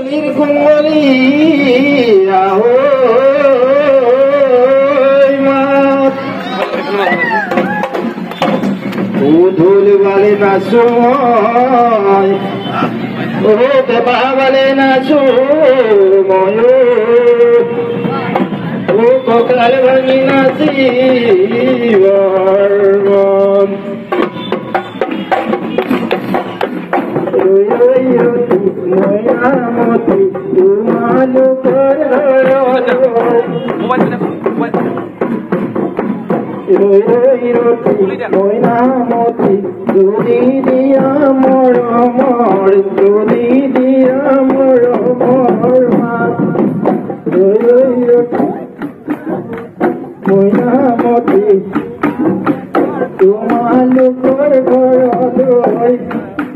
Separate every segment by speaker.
Speaker 1: কুমলি আহো মাত উধুল না সময় ও দেবা বালে না সময়। ও ককাল ভাঙি নাচি ময়ামতি তোমালু ময়নামতি যদি দিয়া মর মর যদি দিয়া মর মর মাত ময়নামতি তোমালু কর ঘর ময়নামতি যদি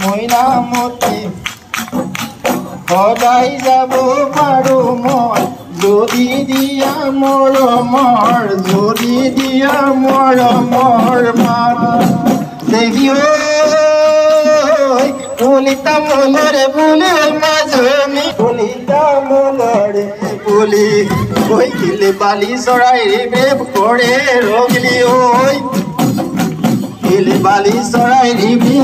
Speaker 1: ময়নামতি সদাই যাব পাৰো মই যদি দিয়া মৰ মৰ যদি দিয়া মৰ মৰ দেখিও কলিতা মলৰে বলে মাজনী। কলিতা মলৰে বলি ওই গিলে বালি চৰাই বেব কৰে ৰগলি ঐ। বালি চৰাই বেব